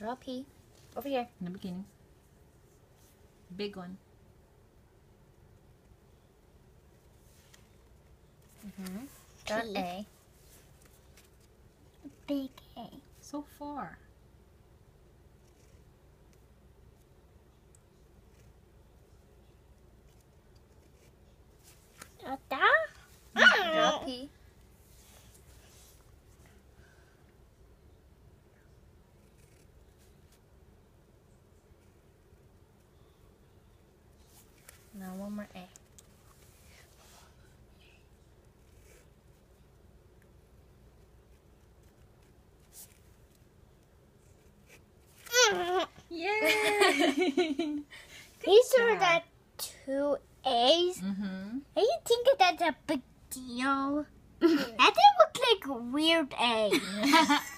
draw a P. Over here. In the beginning. Big one. Mm-hmm. Draw P. A. Big A. So far. Draw. Draw P. Now one more A. Yay! These are the two A's. mm-hmm. I think that's a big deal. that didn't look like a weird A.